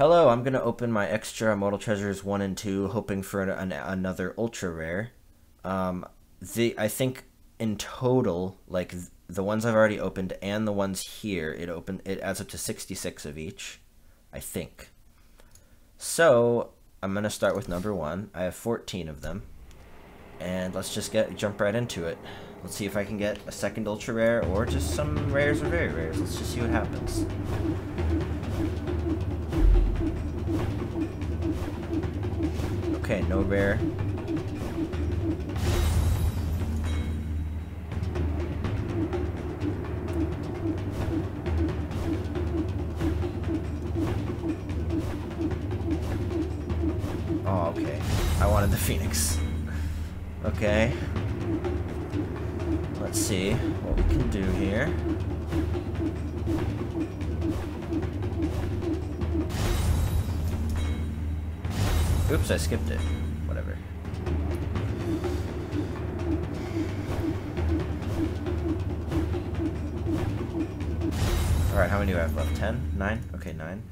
Hello, I'm going to open my extra Immortal Treasures 1 and 2, hoping for an, an, another ultra rare. Um, the I think in total, like the ones I've already opened and the ones here, it open it adds up to 66 of each, I think. So I'm gonna start with number one. I have 14 of them, and let's just get jump right into it. Let's see if I can get a second ultra rare or just some rares or very rares. Let's just see what happens. Okay, no bear. Oh, okay. I wanted the Phoenix. Okay. Let's see what we can do here. Oops, I skipped it. Whatever. Alright, how many do I have left? 10? 9? Okay, 9.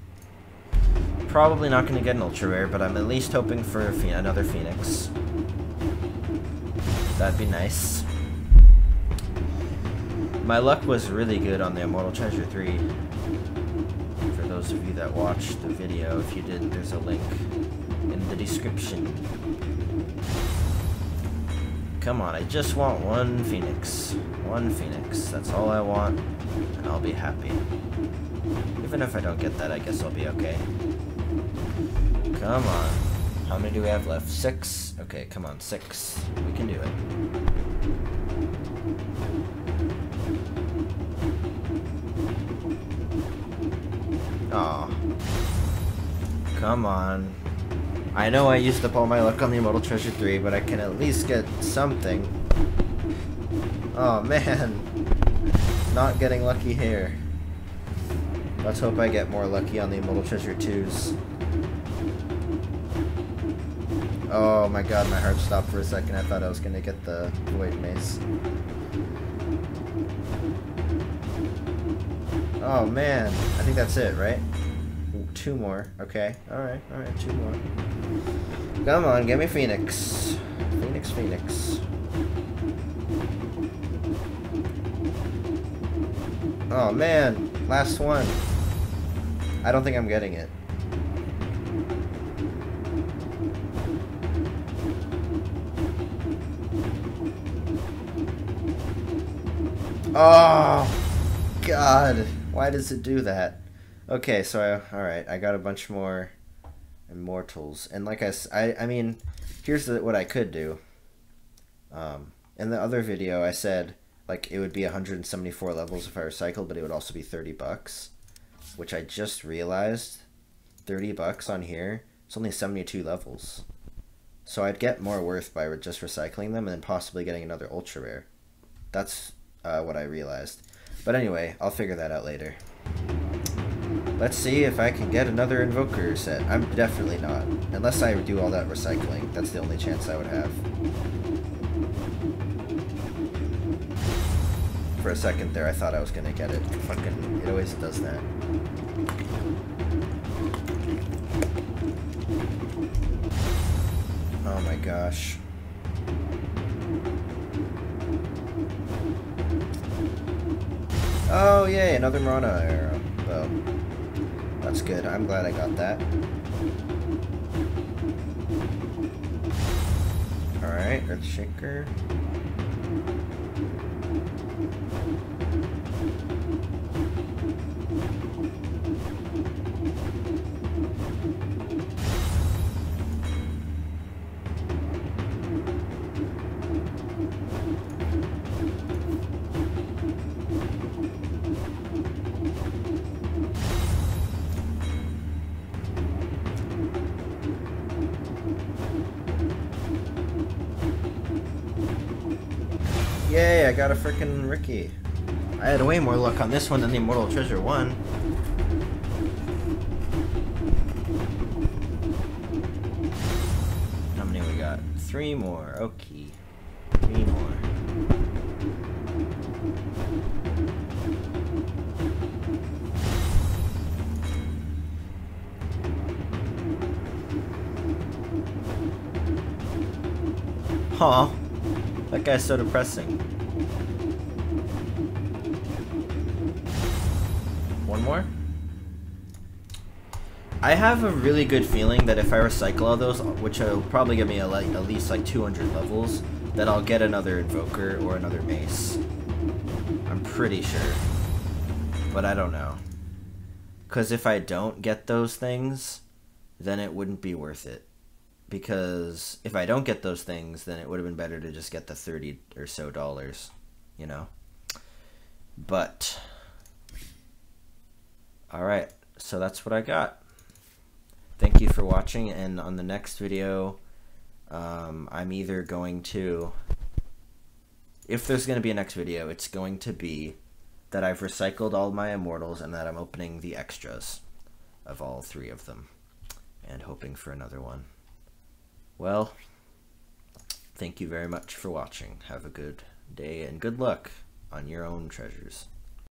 Probably not going to get an ultra rare, but I'm at least hoping for another Phoenix. That'd be nice. My luck was really good on the Immortal Treasure 3. For those of you that watched the video, if you didn't, there's a link in the description. Come on, I just want one Phoenix. One Phoenix. That's all I want, and I'll be happy. Even if I don't get that, I guess I'll be okay. Come on. How many do we have left? Six? Okay, come on, six. We can do it. Aw. Come on. I know I used up all my luck on the Immortal Treasure 3, but I can at least get something. Oh man. Not getting lucky here. Let's hope I get more lucky on the Immortal Treasure 2s. Oh my god, my heart stopped for a second. I thought I was gonna get the Void Mace. Oh man, I think that's it, right? Two more. Okay. Alright, alright, two more. Come on, give me Phoenix. Phoenix, Phoenix. Oh man, last one. I don't think I'm getting it. Oh, God. Why does it do that? Okay, so I, all right, I got a bunch more immortals, and like I, I, I mean, here's the, what I could do. Um, in the other video, I said like it would be 174 levels if I recycled, but it would also be 30 bucks, which I just realized, 30 bucks on here. It's only 72 levels, so I'd get more worth by just recycling them and then possibly getting another ultra rare. That's uh, what I realized. But anyway, I'll figure that out later. Let's see if I can get another Invoker set. I'm definitely not. Unless I do all that recycling. That's the only chance I would have. For a second there, I thought I was gonna get it. Fucking, it always does that. Oh my gosh. Oh, yay, another Mirana arrow. Well, that's good. I'm glad I got that. Alright, Earthshaker. Yay, I got a freaking Riki. I had way more luck on this one than the Immortal Treasure 1. How many we got? Three more, okay. Three more. Huh that guy's so depressing. One more? I have a really good feeling that if I recycle all those, which will probably give me a, like, at least like 200 levels, that I'll get another Invoker or another Mace. I'm pretty sure. But I don't know. Because if I don't get those things, then it wouldn't be worth it. Because if I don't get those things, then it would have been better to just get the 30 or so dollars, you know? But, alright, so that's what I got. Thank you for watching, and on the next video, um, I'm either going to, if there's going to be a next video, it's going to be that I've recycled all my immortals and that I'm opening the extras of all three of them and hoping for another one. Well, thank you very much for watching. Have a good day and good luck on your own treasures.